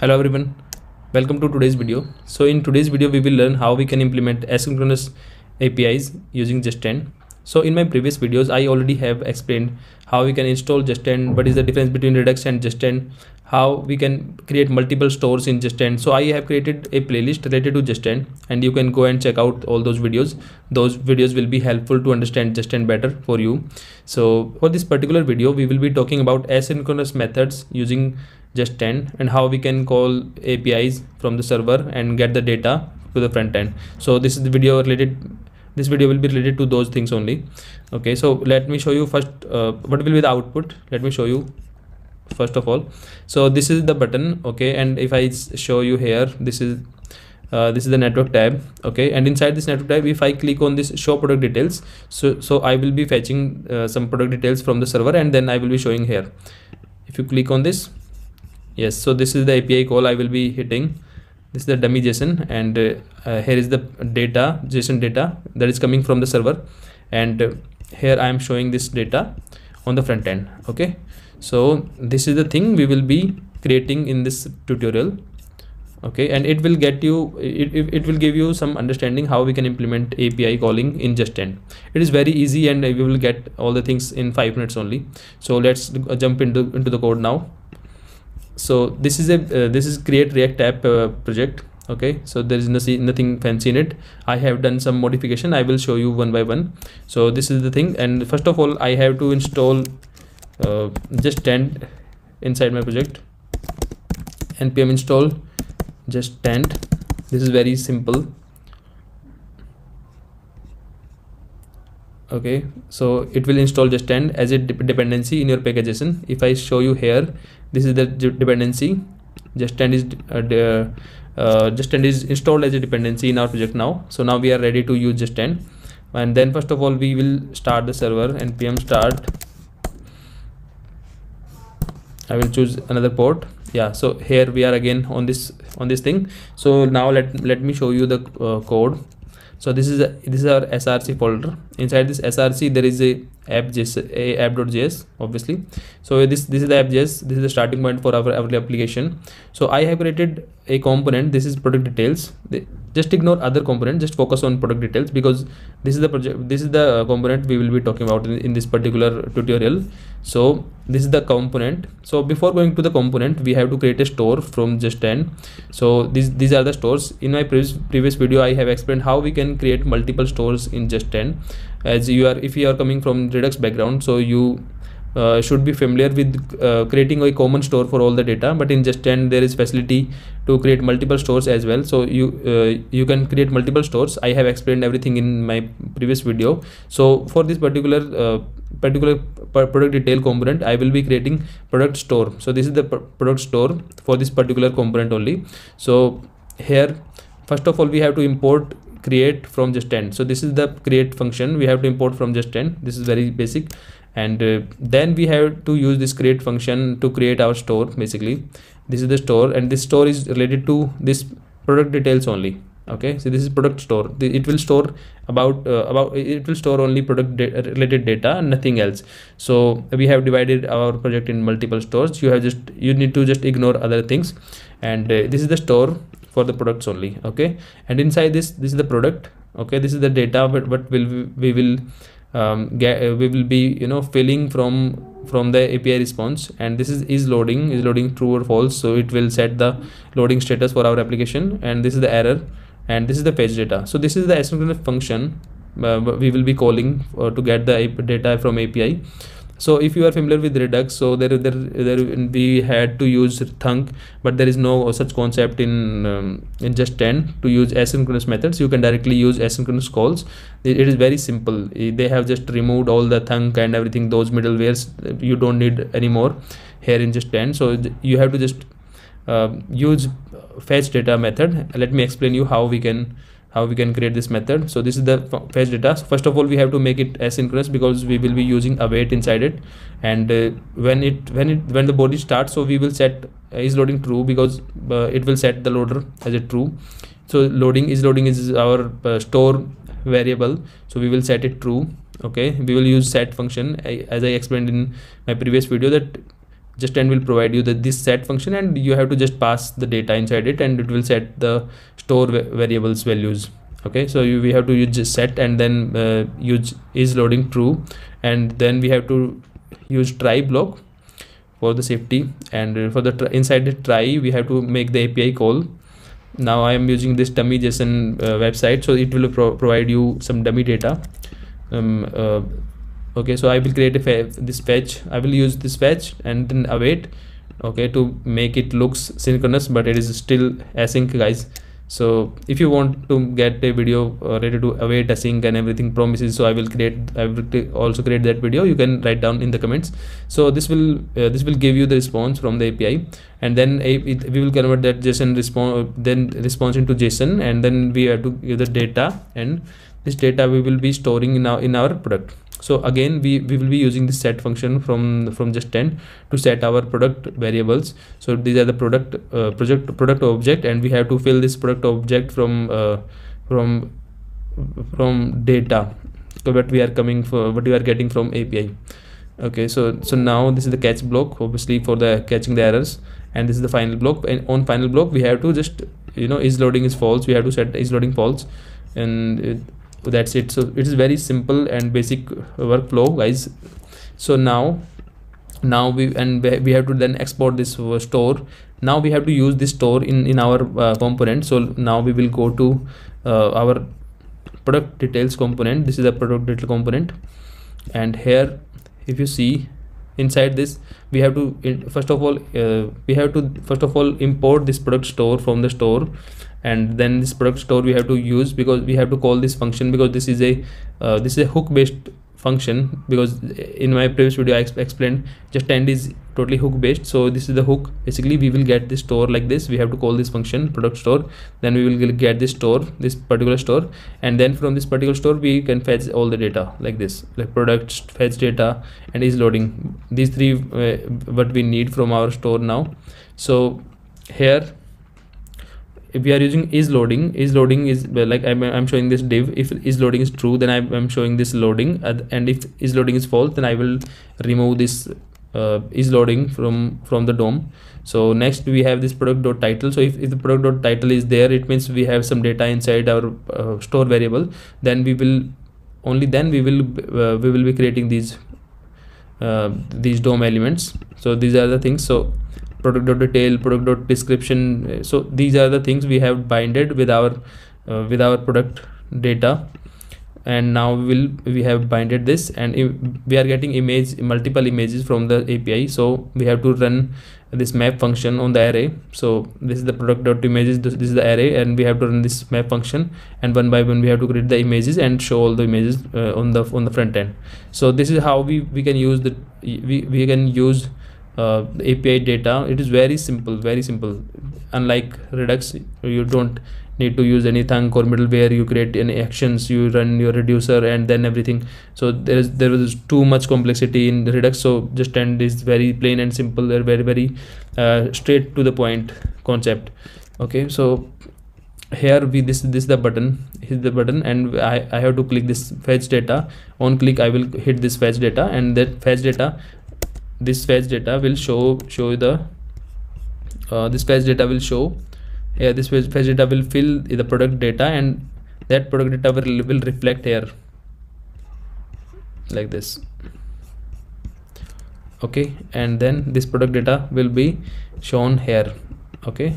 hello everyone. Welcome to today's video. So in today's video we will learn how we can implement asynchronous apis using Zustand so in my previous videos i already have explained how we can install Zustand what is the difference between redux and Zustand how we can create multiple stores in Zustand so i have created a playlist related to Zustand and you can go and check out all those videos. Those videos will be helpful to understand Zustand better for you. So for this particular video we will be talking about asynchronous methods using Zustand and how we can call apis from the server and get the data to the front end. So this is the video related this video will be related to those things only. Okay so let me show you first uh, what will be the output? Let me show you first of all. So this is the button okay and if i show you here this is uh, this is the network tab okay and inside this network tab if i click on this show product details so so i will be fetching uh, some product details from the server and then i will be showing here. If you click on this yes so this is the api call i will be hitting this is the dummy json and uh, uh, here is the data json data that is coming from the server. And uh, here i am showing this data on the front end okay? So this is the thing we will be creating in this tutorial okay? And it will get you it, it, will give you some understanding how we can implement api calling in Zustand it is very easy and we will get all the things in five minutes only. So let's jump into into the code now so this is a uh, this is create react app uh, project okay? So there is no, nothing fancy in it. I have done some modification. I will show you one by one. So this is the thing. And first of all i have to install uh, Zustand inside my project. Npm install Zustand this is very simple okay so it will install Zustand as a dependency in your package.json if i show you here this is the dependency. Zustand is uh, uh, Zustand is installed as a dependency in our project now. So now we are ready to use Zustand and then first of all we will start the server npm start. I will choose another port. Yeah so here we are again on this on this thing. So now let let me show you the uh, code so this is a, this is our src folder. Inside this src there is a app.js a app.js obviously. So this this is the app.js this is the starting point for our, our application. So i have created a component. This is product details just ignore other component just focus on product details because this is the project this is the uh, component we will be talking about in, in this particular tutorial. So this is the component. So before going to the component we have to create a store from Zustand so these these are the stores. In my previous previous video i have explained how we can create multiple stores in Zustand as you are if you are coming from redux background so you uh, should be familiar with uh, creating a common store for all the data but in Zustand there is facility to create multiple stores as well. So you uh, you can create multiple stores. I have explained everything in my previous video. So for this particular uh, particular product detail component i will be creating product store. So this is the product store for this particular component only. So here first of all we have to import create from Zustand so this is the create function. We have to import from Zustand this is very basic and uh, then we have to use this create function to create our store basically. This is the store and this store is related to this product details only okay? So this is product store. It will store about uh, about it will store only product da related data and nothing else. So we have divided our project in multiple stores. You have just you need to just ignore other things. And uh, this is the store for the products only okay? And inside this this is the product okay? This is the data but what will we, we will um, get uh, we will be you know filling from from the api response. And this is is loading is loading true or false. So it will set the loading status for our application. And this is the error. And this is the page data. So this is the asynchronous function uh, we will be calling uh, to get the data from api so if you are familiar with redux so there there, there we had to use thunk but there is no such concept in um, in Zustand to use asynchronous methods. You can directly use asynchronous calls. It, it is very simple. They have just removed all the thunk and everything those middlewares you don't need anymore here in Zustand so you have to just uh, use fetch data method. Let me explain you how we can how we can create this method. So this is the fetch data. So first of all we have to make it asynchronous because we will be using await inside it. And uh, when it when it when the body starts so we will set uh, is loading true because uh, it will set the loader as a true. So loading is loading is our uh, store variable. So we will set it true. Okay? We will use set function. As i explained in my previous video that Zustand will provide you the this set function and you have to just pass the data inside it and it will set the store variables values. Okay so you, we have to use set and then uh, use is loading true and then we have to use try block for the safety and for the inside the try we have to make the api call. Now i am using this dummy json uh, website so it will pro provide you some dummy data. Um, uh, okay so i will create a this fetch. I will use this fetch and then await okay to make it looks synchronous but it is still async guys. So if you want to get a video uh, ready to await async and everything promises so i will create i will also create that video. You can write down in the comments. So this will uh, this will give you the response from the api and then we will convert that json response then response into json and then we have to give the data and this data we will be storing in our in our product so again we, we will be using the set function from from Zustand to set our product variables. So these are the product uh, project product object and we have to fill this product object from uh, from from data. So what we are coming for what we are getting from api okay so so now this is the catch block obviously for the catching the errors. And this is the final block. And on final block we have to just you know is loading is false. We have to set is loading false. And it, that's it. So it is very simple and basic workflow guys. So now now we and we have to then export this store. Now we have to use this store in in our uh, component. So now we will go to uh, our product details component. This is a product detail component. And here if you see inside this we have to first of all uh, we have to first of all import this product store from the store and then this product store we have to use because we have to call this function because this is a uh, this is a hook based function because in my previous video I explained Zustand is totally hook based. So this is the hook. Basically we will get this store like this. We have to call this function product store. Then we will get this store this particular store. And then from this particular store we can fetch all the data like this like products fetch data and is loading. These three uh, what we need from our store now. So here if we are using is loading is loading is like I'm, I'm showing this div. If is loading is true then I'm showing this loading. And if is loading is false then I will remove this uh, is loading from from the DOM. So next we have this product dot title. So if, if the product dot title is there it means we have some data inside our uh, store variable. Then we will only then we will uh, we will be creating these uh, these DOM elements. So these are the things. So product dot detail product dot description. So these are the things we have binded with our uh, with our product data. And now we will we have binded this and we are getting image multiple images from the api so we have to run this map function on the array. So this is the product images this, this is the array and we have to run this map function. And one by one we have to create the images and show all the images uh, on the on the front end. So this is how we we can use the we, we can use uh, API data it is very simple very simple. Unlike Redux you don't need to use any thunk or middleware. You create any actions you run your reducer and then everything. So there is there is too much complexity in redux. So Zustand is very plain and simple they're very very uh, straight to the point concept. Okay so here we this this is the button hit the button and I, I have to click this fetch data. On click I will hit this fetch data and that fetch data this fetch data will show show the uh, this fetch data will show. Here this fetch data will fill the product data and that product data will, will reflect here. Like this. Okay and then this product data will be shown here. Okay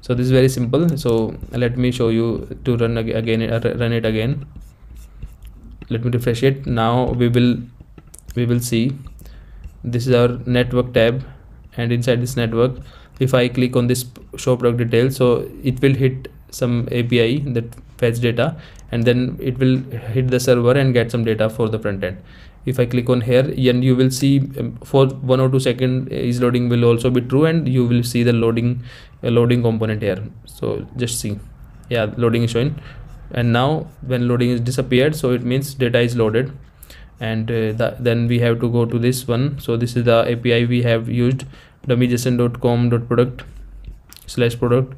so this is very simple. So let me show you to run again uh, run it again. Let me refresh it. Now we will we will see this is our network tab and inside this network if I click on this show product details so it will hit some API that fetch data and then it will hit the server and get some data for the front end. If I click on here and you will see um, for one or two second is loading will also be true and you will see the loading uh, loading component here. So just see. Yeah loading is showing. And now when loading is disappeared so it means data is loaded and uh, the, then we have to go to this one. So this is the api we have used dummyjson.com.product slash product.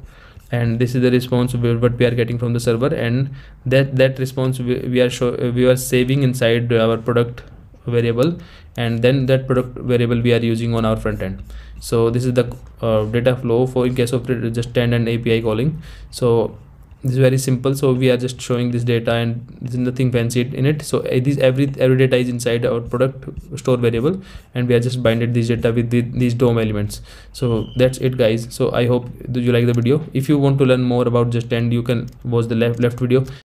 And this is the response what we are getting from the server. And that that response we, we are show, we are saving inside our product variable. And then that product variable we are using on our front end. So this is the uh, data flow for in case of Zustand api calling. So this is very simple. So we are just showing this data and there's nothing fancy in it. So uh, this every every data is inside our product store variable and we are just binded this data with the, these dom elements. So that's it guys. So i hope you like the video. If you want to learn more about Zustand you can watch the left left video